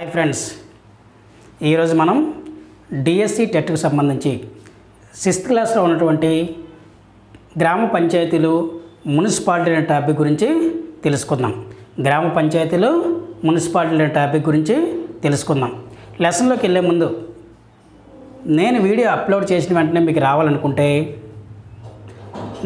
Hi friends ఈరోజు మనం DSC టెట్కు సంబంధించి సిక్స్త్ క్లాస్లో ఉన్నటువంటి గ్రామ పంచాయతీలు మున్సిపాలిటీ అనే టాపిక్ గురించి తెలుసుకుందాం. గ్రామ పంచాయతీలు మున్సిపాలిటీ అనే టాపిక్ గురించి తెలుసుకుందాం. లెసన్లోకి వెళ్ళే ముందు నేను వీడియో అప్లోడ్ చేసిన వెంటనే మీకు రావాలనుకుంటే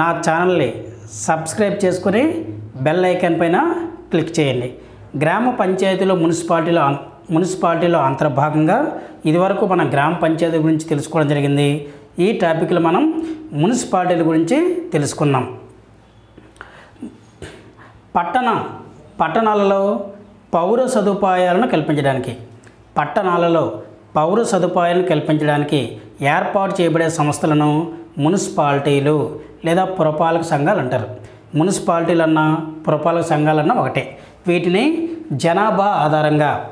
నా ఛానల్ని సబ్స్క్రైబ్ చేసుకొని బెల్ ఐకాన్ పైన క్లిక్ చేయండి. గ్రామ పంచాయతీలో మున్సిపాలిటీలో మున్సిపాలిటీలో అంతర్భాగంగా ఇదివరకు మన గ్రామ పంచాయతీ గురించి తెలుసుకోవడం జరిగింది. ఈ టాపిక్లో మనం మున్సిపాలిటీల గురించి తెలుసుకున్నాం. పట్టణ పట్టణాలలో పౌర సదుపాయాలను కల్పించడానికి పట్టణాలలో పౌర సదుపాయాలను కల్పించడానికి ఏర్పాటు చేయబడే సంస్థలను మున్సిపాలిటీలు లేదా పురపాలక సంఘాలు అంటారు. మున్సిపాలిటీలు పురపాలక సంఘాలన్నా ఒకటే. వీటిని జనాభా ఆధారంగా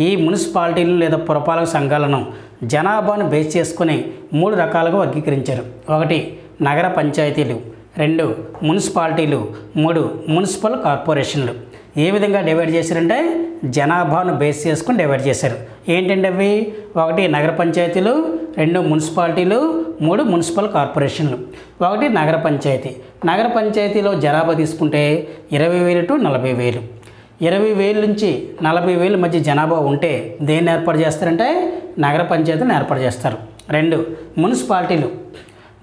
ఈ మున్సిపాలిటీలు లేదా పురపాలక సంఘాలను జనాభాను బేస్ చేసుకొని మూడు రకాలుగా వర్గీకరించారు. ఒకటి నగర పంచాయతీలు. రెండు మున్సిపాలిటీలు. మూడు మున్సిపల్ కార్పొరేషన్లు. ఏ విధంగా డివైడ్ చేశారంటే జనాభాను బేస్ చేసుకుని డివైడ్ చేశారు. ఏంటంటే అవి? ఒకటి నగర పంచాయతీలు. రెండు మున్సిపాలిటీలు. మూడు మున్సిపల్ కార్పొరేషన్లు. ఒకటి నగర పంచాయతీ. నగర పంచాయతీలో జనాభా తీసుకుంటే ఇరవై వేలు టు నలభై వేలు. ఇరవై వేలు నుంచి నలభై వేల మధ్య జనాభా ఉంటే దేన్ని ఏర్పాటు చేస్తారంటే నగర పంచాయతీని ఏర్పాటు చేస్తారు. రెండు మున్సిపాలిటీలు.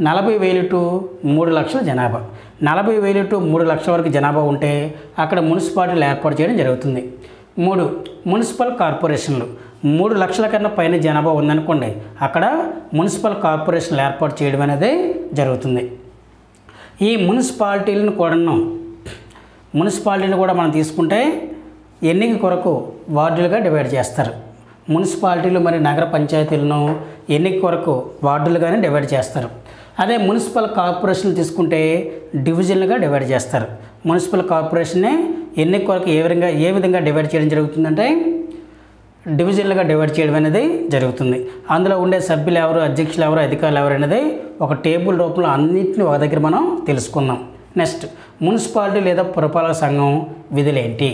నలభై వేలు టు మూడు లక్షల జనాభా. నలభై వేలు టు మూడు లక్షల వరకు జనాభా ఉంటే అక్కడ మున్సిపాలిటీలు ఏర్పాటు చేయడం జరుగుతుంది. మూడు మున్సిపల్ కార్పొరేషన్లు. మూడు లక్షల కన్నా పైన జనాభా ఉందనుకోండి అక్కడ మున్సిపల్ కార్పొరేషన్లు ఏర్పాటు చేయడం అనేది జరుగుతుంది. ఈ మున్సిపాలిటీలను కూడాను మున్సిపాలిటీని కూడా మనం తీసుకుంటే ఎన్నిక కొరకు వార్డులుగా డివైడ్ చేస్తారు. మున్సిపాలిటీలు మరియు నగర పంచాయతీలను ఎన్నిక కొరకు వార్డులుగానే డివైడ్ చేస్తారు. అదే మున్సిపల్ కార్పొరేషన్లు తీసుకుంటే డివిజన్లుగా డివైడ్ చేస్తారు. మున్సిపల్ కార్పొరేషన్ని ఎన్నిక కొరకు ఏ విధంగా ఏ విధంగా డివైడ్ చేయడం జరుగుతుందంటే డివిజన్లుగా డివైడ్ చేయడం అనేది జరుగుతుంది. అందులో ఉండే సభ్యులు ఎవరు అధ్యక్షులు ఎవరు అధికారులు ఎవరు అనేది ఒక టేబుల్ రూపంలో అన్నింటిని ఒక దగ్గర మనం తెలుసుకుందాం. నెక్స్ట్ మున్సిపాలిటీ లేదా పురపాలక సంఘం విధులు ఏంటి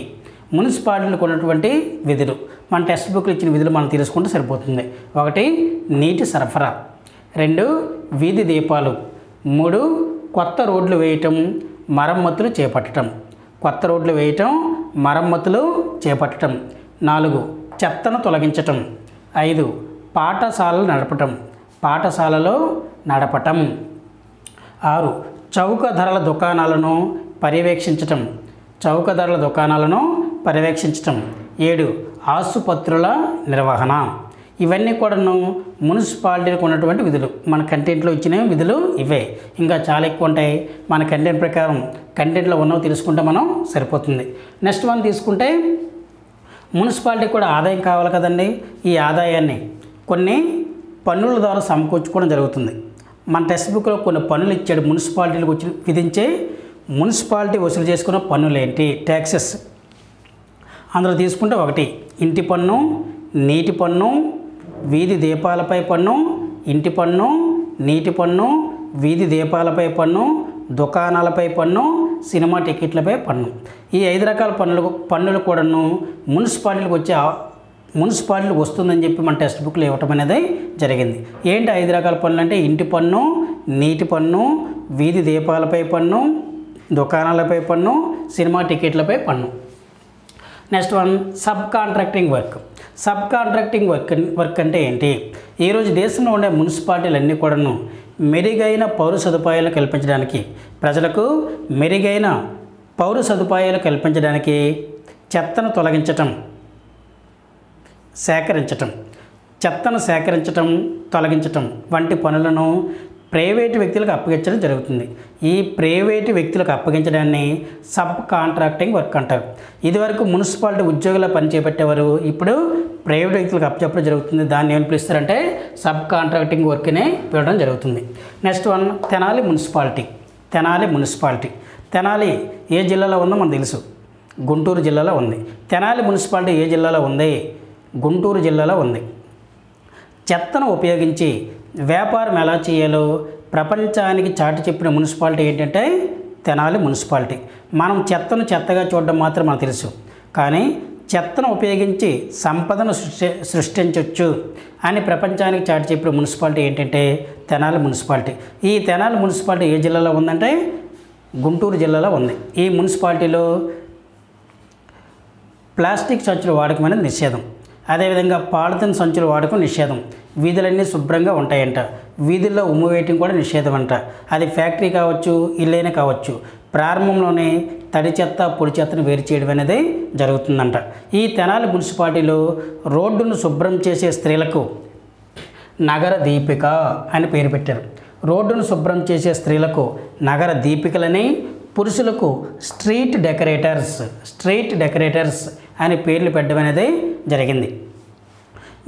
మున్సిపాలిటీలకు ఉన్నటువంటి విధులు. మన టెక్స్ట్ బుక్లు ఇచ్చిన విధులు మనం తెలుసుకుంటే సరిపోతుంది. ఒకటి నీటి సరఫరా. రెండు వీధి దీపాలు. మూడు కొత్త రోడ్లు వేయటం మరమ్మతులు చేపట్టడం కొత్త రోడ్లు వేయటం మరమ్మతులు చేపట్టడం నాలుగు చెత్తను తొలగించటం. ఐదు పాఠశాలలు నడపటం. పాఠశాలలో నడపటం. ఆరు చౌక ధరల దుకాణాలను పర్యవేక్షించటం చౌక ధరల దుకాణాలను పర్యవేక్షించటం. ఏడు ఆసుపత్రుల నిర్వహణ. ఇవన్నీ కూడాను మున్సిపాలిటీలకు ఉన్నటువంటి విధులు. మన కంటెంట్లో ఇచ్చిన విధులు ఇవే. ఇంకా చాలా ఎక్కువ ఉంటాయి. మన కంటెంట్ ప్రకారం కంటెంట్లో ఉన్నవి తెలుసుకుంటే మనం సరిపోతుంది. నెక్స్ట్ వన్ తీసుకుంటే మున్సిపాలిటీ కూడా ఆదాయం కావాలి కదండి. ఈ ఆదాయాన్ని కొన్ని పన్నుల ద్వారా సమకూర్చుకోవడం జరుగుతుంది. మన టెక్స్ట్ బుక్లో కొన్ని పన్నులు ఇచ్చాడు మున్సిపాలిటీలకు వచ్చి విధించే మున్సిపాలిటీ వసూలు చేసుకున్న పన్నులు ఏంటి ట్యాక్సెస్ అందులో తీసుకుంటే ఒకటి ఇంటి పన్ను నీటి పన్ను వీధి దీపాలపై పన్ను ఇంటి పన్ను నీటి పన్ను వీధి దీపాలపై పన్ను దుకాణాలపై పన్ను సినిమా టికెట్లపై పన్ను. ఈ ఐదు రకాల పన్నులు పన్నులు కూడాను మున్సిపాలిటీలకు వచ్చే మున్సిపాలిటీలు వస్తుందని చెప్పి మన టెక్స్ట్ బుక్లో ఇవ్వటం అనేది జరిగింది. ఏంటి ఐదు రకాల పన్నులు అంటే ఇంటి పన్ను నీటి పన్ను వీధి దీపాలపై పన్ను దుకాణాలపై పన్ను సినిమా టికెట్లపై పన్ను. Next one sub contracting work. Sub contracting work work అంటే ఏంటి? ఈరోజు దేశంలో ఉండే మున్సిపాలిటీలన్నీ కూడాను మెరుగైన పౌర సదుపాయాలు కల్పించడానికి ప్రజలకు మెరుగైన పౌర సదుపాయాలు కల్పించడానికి చెత్తను తొలగించటం సేకరించటం చెత్తను సేకరించటం తొలగించటం వంటి పనులను ప్రైవేటు వ్యక్తులకు అప్పగించడం జరుగుతుంది. ఈ ప్రైవేటు వ్యక్తులకు అప్పగించడాన్ని సబ్ కాంట్రాక్టింగ్ వర్క్ అంటారు. ఇదివరకు మున్సిపాలిటీ ఉద్యోగుల పని చేపట్టేవారు ఇప్పుడు ప్రైవేట్ వ్యక్తులకు అప్పచెప్పడం జరుగుతుంది. దాన్ని ఏం పిలుస్తారంటే సబ్ కాంట్రాక్టింగ్ వర్క్ని పిలవడం జరుగుతుంది. Next one Tenali municipality. Tenali municipality. Tenali ఏ జిల్లాలో ఉందో మనకు తెలుసు. గుంటూరు జిల్లాలో ఉంది. తెనాలి మున్సిపాలిటీ ఏ జిల్లాలో ఉంది? గుంటూరు జిల్లాలో ఉంది. చెత్తను ఉపయోగించి వ్యాపారం ఎలా చేయాలో ప్రపంచానికి చాటి చెప్పిన మున్సిపాలిటీ ఏంటంటే తెనాలి మున్సిపాలిటీ. మనం చెత్తను చెత్తగా చూడడం మాత్రం మనకు తెలుసు. కానీ చెత్తను ఉపయోగించి సంపదను సృష్టి సృష్టించవచ్చు అని ప్రపంచానికి చాటి చెప్పిన మున్సిపాలిటీ ఏంటంటే తెనాలి మున్సిపాలిటీ. ఈ తెనాలి మున్సిపాలిటీ ఏ జిల్లాలో ఉందంటే గుంటూరు జిల్లాలో ఉంది. ఈ మున్సిపాలిటీలో ప్లాస్టిక్ సంచుల వాడకం అనేది నిషేధం. అదేవిధంగా పాలిథిన్ సంచుల వాడకం నిషేధం. వీధులన్నీ శుభ్రంగా ఉంటాయంట. వీధుల్లో ఉమ్ము వేయటం కూడా నిషేధం అంట అది ఫ్యాక్టరీ కావచ్చు ఇల్లైనా కావచ్చు. ప్రారంభంలోనే తడి చెత్త పొడి చెత్తను వేరు చేయడం అనేది జరుగుతుందంట. ఈ తెనాలి మున్సిపాలిటీలో రోడ్డును శుభ్రం చేసే స్త్రీలకు నగర దీపిక అని పేరు పెట్టారు. రోడ్డును శుభ్రం చేసే స్త్రీలకు నగర దీపికలని పురుషులకు స్ట్రీట్ డెకరేటర్స్ స్ట్రీట్ డెకరేటర్స్ అని పేర్లు పెట్టడం అనేది జరిగింది.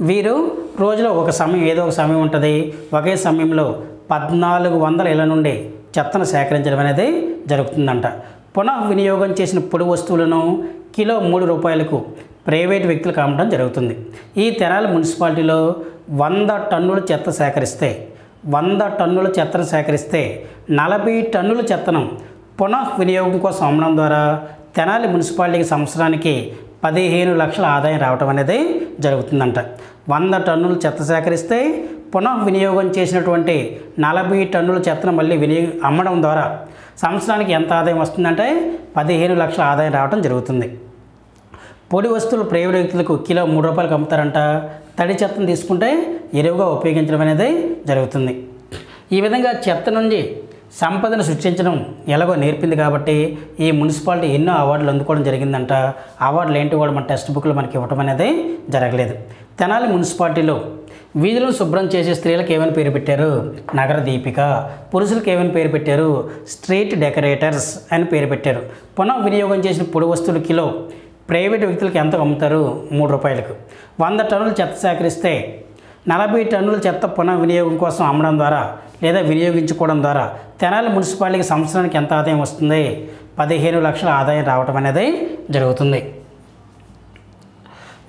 వీరు రోజులో ఒక సమయం ఏదో ఒక సమయం ఉంటుంది. ఒకే సమయంలో పద్నాలుగు వందల ఇళ్ళ నుండి చెత్తను సేకరించడం అనేది జరుగుతుందంట. పునః వినియోగం చేసిన పొడి వస్తువులను కిలో మూడు రూపాయలకు ప్రైవేట్ వ్యక్తులకు అమ్మడం జరుగుతుంది. ఈ తెనాలి మున్సిపాలిటీలో వంద టన్నుల చెత్త సేకరిస్తే వంద టన్నుల చెత్తను సేకరిస్తే నలభై టన్నుల చెత్తను పునః వినియోగం కోసం అమ్మడం ద్వారా తెనాలి మున్సిపాలిటీకి సంవత్సరానికి పదిహేను లక్షల ఆదాయం రావటం అనేది జరుగుతుందంట. వంద టన్నులు చెత్త సేకరిస్తే పునః వినియోగం చేసినటువంటి నలభై టన్నుల చెత్తను మళ్ళీ వినియోగ అమ్మడం ద్వారా సంవత్సరానికి ఎంత ఆదాయం వస్తుందంటే పదిహేను లక్షల ఆదాయం రావడం జరుగుతుంది. పొడి వస్తువులు ప్రైవేట్ వ్యక్తులకు కిలో మూడు రూపాయలకు అమ్ముతారంట. తడి చెత్తను తీసుకుంటే ఎరువుగా ఉపయోగించడం అనేది జరుగుతుంది. ఈ విధంగా చెత్త నుండి సంపదను సృష్టించడం ఎలాగో నేర్పింది కాబట్టి ఈ మున్సిపాలిటీ ఎన్నో అవార్డులు అందుకోవడం జరిగిందంట. అవార్డులు ఏంటి కూడా మన టెక్స్ట్ బుక్లో మనకి ఇవ్వడం అనేది జరగలేదు. తెనాలి మున్సిపాలిటీలో వీధులను శుభ్రం చేసే స్త్రీలకు ఏమైనా పేరు పెట్టారు? నగర దీపిక. పురుషులకు ఏమైనా పేరు పెట్టారు? స్ట్రీట్ డెకరేటర్స్ అని పేరు పెట్టారు. పునః వినియోగం చేసిన పొడి వస్తువులు కిలో ప్రైవేటు వ్యక్తులకు ఎంత అమ్ముతారు? మూడు రూపాయలకు. వంద టన్నులు చెత్త సేకరిస్తే నలభై టన్నుల చెత్త పునః వినియోగం కోసం అమ్మడం ద్వారా లేదా వినియోగించుకోవడం ద్వారా తెనాలి మున్సిపాలిటీకి సంవత్సరానికి ఎంత ఆదాయం వస్తుంది? పదిహేను లక్షల ఆదాయం రావటం అనేది జరుగుతుంది.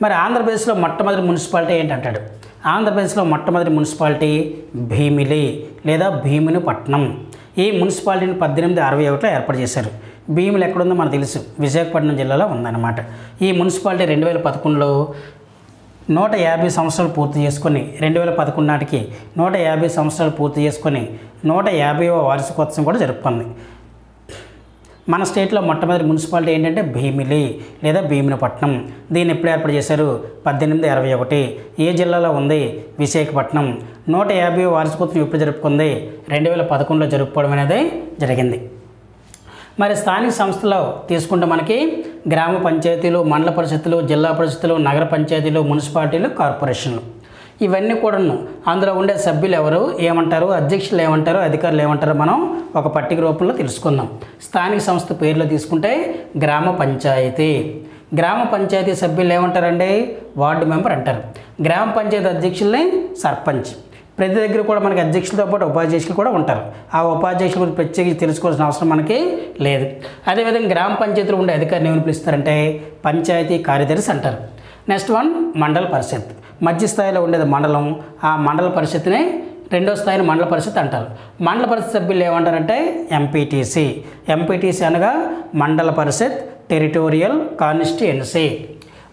మరి ఆంధ్రప్రదేశ్లో మొట్టమొదటి మున్సిపాలిటీ ఏంటంటాడు? ఆంధ్రప్రదేశ్లో మొట్టమొదటి మున్సిపాలిటీ భీమిలి లేదా భీముని పట్నం ఈ మున్సిపాలిటీని పద్దెనిమిది అరవై ఒకటిలో ఏర్పాటు చేశారు. భీములు ఎక్కడుందో మనకు తెలుసు. విశాఖపట్నం జిల్లాలో ఉందన్నమాట. ఈ మున్సిపాలిటీ రెండు వేల పదకొండులో నూట యాభై సంవత్సరాలు పూర్తి చేసుకొని రెండు వేల పదకొండు నాటికి నూట యాభై సంవత్సరాలు పూర్తి చేసుకొని నూట యాభైవ వార్షికోత్సవం కూడా జరుపుకుంది. మన స్టేట్లో మొట్టమొదటి మున్సిపాలిటీ ఏంటంటే భీమిలి లేదా భీమినపట్నం. దీన్ని ఎప్పుడు ఏర్పాటు చేశారు? పద్దెనిమిది అరవై ఒకటి. ఏ జిల్లాలో ఉంది? విశాఖపట్నం. నూట యాభై వార్షికోత్సవం ఎప్పుడు జరుపుకుంది? రెండు వేల పదకొండులో జరుపుకోవడం అనేది జరిగింది. మరి స్థానిక సంస్థలో తీసుకుంటే మనకి గ్రామ పంచాయతీలు మండల పరిషత్తులు జిల్లా పరిషత్తులు నగర పంచాయతీలు మున్సిపాలిటీలు కార్పొరేషన్లు. ఇవన్నీ కూడాను అందులో ఉండే సభ్యులు ఎవరు? ఏమంటారు? అధ్యక్షులు ఏమంటారు? అధికారులు ఏమంటారో మనం ఒక పట్టిక రూపంలో తెలుసుకుందాం. స్థానిక సంస్థ పేర్లు తీసుకుంటే గ్రామ పంచాయతీ. గ్రామ పంచాయతీ సభ్యులు ఏమంటారండి? వార్డు మెంబర్ అంటారు. గ్రామ పంచాయతీ అధ్యక్షుల్ని సర్పంచ్. ప్రతి దగ్గర కూడా మనకి అధ్యక్షులతో పాటు ఉపాధ్యక్షులు కూడా ఉంటారు. ఆ ఉపాధ్యక్షుల గురించి ప్రత్యేకించి తెలుసుకోవాల్సిన అవసరం మనకి లేదు. అదేవిధంగా గ్రామ పంచాయతీలో ఉండే అధికారిని ఏమని పిలుస్తారంటే పంచాయతీ కార్యదర్శి అంటారు. నెక్స్ట్ వన్ మండల పరిషత్. మధ్య స్థాయిలో ఉండేది మండలం. ఆ మండల పరిషత్ని రెండో స్థాయిని మండల పరిషత్ అంటారు. మండల పరిషత్ సభ్యులు ఏమంటారంటే ఎంపీటీసీ. ఎంపీటీసీ అనగా మండల పరిషత్ టెరిటోరియల్ కాన్స్టిట్యుయెన్సీ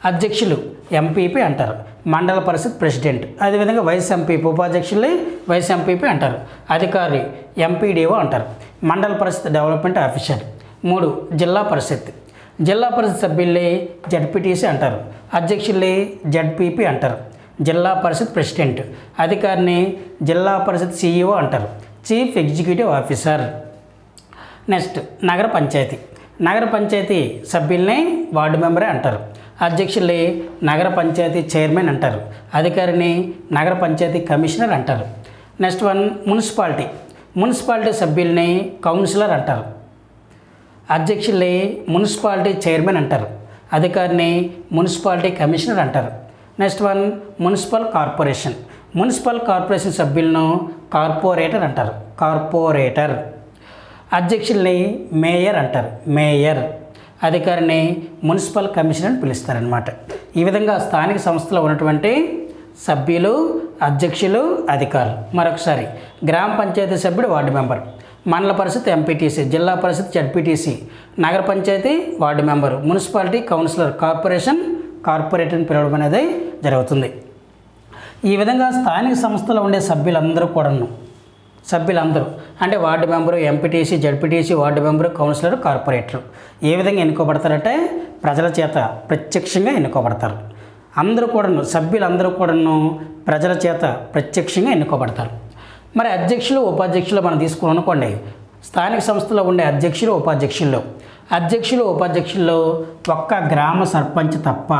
అధ్యక్షులు ఎంపీపీ అంటారు. మండల పరిషత్ ప్రెసిడెంట్. అదేవిధంగా వైస్ ఎంపీపీ ఉపాధ్యక్షుల్ని వైస్ ఎంపీపీ అంటారు. అధికారి ఎంపీడీఓ అంటారు. మండల పరిషత్ డెవలప్మెంట్ ఆఫీసర్. మూడు జిల్లా పరిషత్. జిల్లా పరిషత్ సభ్యుల్ని జడ్పీటీసీ అంటారు. అధ్యక్షుల్ని జడ్పీపీ అంటారు. జిల్లా పరిషత్ ప్రెసిడెంట్. అధికారిని జిల్లా పరిషత్ సీఈఓ అంటారు. Chief executive officer. Next nagar panchayat. Nagar panchayat సభ్యుల్ని వార్డు మెంబరే అంటారు. అధ్యక్షుల్ని నగర పంచాయతీ చైర్మన్ అంటారు. అధికారిని నగర పంచాయతీ కమిషనర్ అంటారు. Next one municipality. మున్సిపాలిటీ సభ్యుల్ని కౌన్సిలర్ అంటారు. అధ్యక్షుల్ని మున్సిపాలిటీ చైర్మన్ అంటారు. అధికారిని మున్సిపాలిటీ కమిషనర్ అంటారు. Next one municipal corporation. Municipal corporation సభ్యులను కార్పొరేటర్ అంటారు. కార్పొరేటర్. అధ్యక్షుల్ని మేయర్ అంటారు. మేయర్. అధికారిని మున్సిపల్ కమిషనర్ అని పిలుస్తారనమాట ఈ విధంగా స్థానిక సంస్థలో ఉన్నటువంటి సభ్యులు అధ్యక్షులు అధికారులు. మరొకసారి గ్రామ పంచాయతీ సభ్యుడు వార్డు మెంబర్. మండల పరిషత్ MPTC zilla parishad ZPTC nagar panchayat ward member. Municipality councillor corporation corporate అని పిలవడం అనేది జరుగుతుంది. ఈ విధంగా స్థానిక సంస్థలో ఉండే సభ్యులందరూ కూడాను సభ్యులందరూ. అంటే ward member MPTC ZPTC ward member councillor corporator. ఏ విధంగా ఎన్నుకోబడతారంటే ప్రజల చేత ప్రత్యక్షంగా ఎన్నుకోబడతారు. అందరూ కూడాను సభ్యులందరూ కూడాను ప్రజల చేత ప్రత్యక్షంగా ఎన్నుకోబడతారు. మరి అధ్యక్షులు ఉపాధ్యక్షులు మనం తీసుకున్నాం అనుకోండి. స్థానిక సంస్థలో ఉండే అధ్యక్షులు ఉపాధ్యక్షుల్లో. అధ్యక్షులు ఉపాధ్యక్షుల్లో ఒక్క గ్రామ సర్పంచ్ తప్ప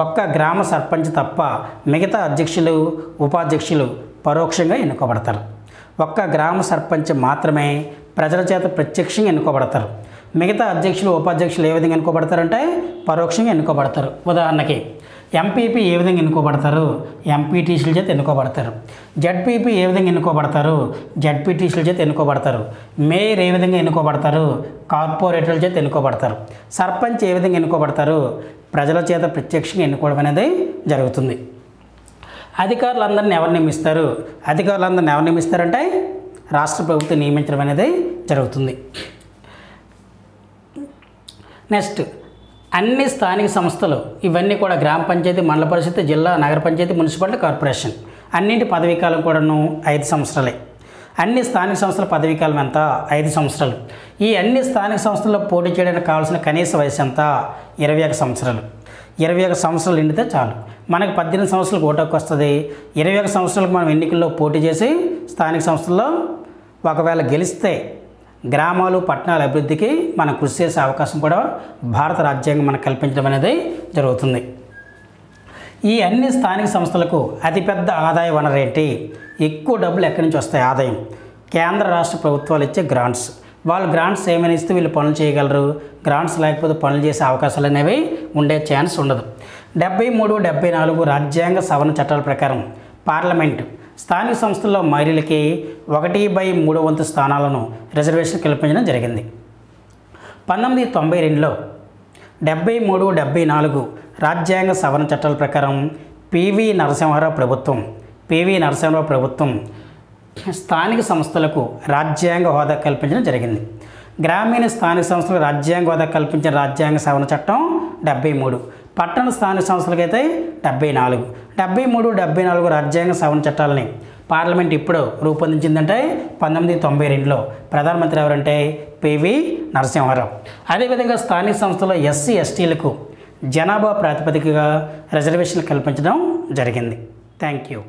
ఒక్క గ్రామ సర్పంచ్ తప్ప మిగతా అధ్యక్షులు ఉపాధ్యక్షులు పరోక్షంగా ఎన్నుకోబడతారు. ఒక్క గ్రామ సర్పంచ్ మాత్రమే ప్రజల చేత ప్రత్యక్షంగా ఎన్నుకోబడతారు. మిగతా అధ్యక్షులు ఉపాధ్యక్షులు ఏ విధంగా ఎన్నుకోబడతారంటే పరోక్షంగా ఎన్నుకోబడతారు. ఉదాహరణకి ఎంపీపీ ఏ విధంగా ఎన్నుకోబడతారు? ఎంపీటీసీల చేత ఎన్నుకోబడతారు. జడ్పీపీ ఏ విధంగా ఎన్నుకోబడతారు? జడ్పీటీసీల చేత ఎన్నుకోబడతారు. మేయర్ ఏ విధంగా ఎన్నుకోబడతారు? కార్పొరేటర్ల చేత ఎన్నుకోబడతారు. సర్పంచ్ ఏ విధంగా ఎన్నుకోబడతారు? ప్రజల చేత ప్రత్యక్షంగా ఎన్నుకోవడం అనేది జరుగుతుంది. అధికారులందరిని ఎవరు నియమిస్తారు? అధికారులందరిని ఎవరు నియమిస్తారంటే రాష్ట్ర ప్రభుత్వం నియమించడం అనేది జరుగుతుంది. నెక్స్ట్ అన్ని స్థానిక సంస్థలు ఇవన్నీ కూడా గ్రామ పంచాయతీ మండల పరిషత్ జిల్లా నగర పంచాయతీ మున్సిపాలిటీ కార్పొరేషన్ అన్నింటి పదవీకాలం కూడాను ఐదు సంవత్సరాలే. అన్ని స్థానిక సంస్థల పదవీకాలం ఎంత? ఐదు సంవత్సరాలు. ఈ అన్ని స్థానిక సంస్థల్లో పోటీ చేయడానికి కావాల్సిన కనీస వయసు ఎంత? ఇరవై ఒక సంవత్సరాలు. ఇరవై ఒక సంవత్సరాలు నిండితే చాలు. మనకు పద్దెనిమిది సంవత్సరాలకు ఓటు హక్కు వస్తుంది. ఇరవై ఒక సంవత్సరాలకు మనం ఎన్నికల్లో పోటీ చేసి స్థానిక సంస్థల్లో ఒకవేళ గెలిస్తే గ్రామాలు పట్టణాల అభివృద్ధికి మనం కృషి చేసే అవకాశం కూడా భారత రాజ్యాంగం మనకు కల్పించడం అనేది జరుగుతుంది. ఈ అన్ని స్థానిక సంస్థలకు అతిపెద్ద ఆదాయ వనరు ఏంటి? ఎక్కువ డబ్బులు ఎక్కడి నుంచి వస్తాయి ఆదాయం? కేంద్ర రాష్ట్ర ప్రభుత్వాలు ఇచ్చే గ్రాంట్స్. వాళ్ళు గ్రాంట్స్ ఏమైనా ఇస్తే వీళ్ళు పనులు చేయగలరు. గ్రాంట్స్ లేకపోతే పనులు చేసే అవకాశాలు అనేవి ఉండే ఛాన్స్ ఉండదు. డెబ్బై మూడు డెబ్బై నాలుగు రాజ్యాంగ సవరణ చట్టాల ప్రకారం పార్లమెంట్ స్థానిక సంస్థల్లో మహిళలకి ఒకటి బై మూడు వంతు స్థానాలను రిజర్వేషన్ కల్పించడం జరిగింది. పంతొమ్మిది తొంభై రెండులో డెబ్బై మూడు డెబ్బై నాలుగు రాజ్యాంగ సవరణ చట్టాల ప్రకారం పివి నరసింహారావు ప్రభుత్వం పివి నరసింహారావు ప్రభుత్వం స్థానిక సంస్థలకు రాజ్యాంగ హోదా కల్పించడం జరిగింది. గ్రామీణ స్థానిక సంస్థలకు రాజ్యాంగ హోదా కల్పించిన రాజ్యాంగ సవరణ చట్టం డెబ్బై మూడు. పట్టణ స్థానిక సంస్థలకైతే డెబ్బై నాలుగు. డెబ్బై మూడు డెబ్బై నాలుగు రాజ్యాంగ సవరణ చట్టాలని పార్లమెంట్ ఇప్పుడు రూపొందించిందంటే పంతొమ్మిది తొంభై రెండులో. ప్రధానమంత్రి ఎవరంటే పివి నరసింహారావు. అదేవిధంగా స్థానిక సంస్థలో ఎస్సీ ఎస్టీలకు జనాభా ప్రాతిపదికగా రిజర్వేషన్లు కల్పించడం జరిగింది. Thank you.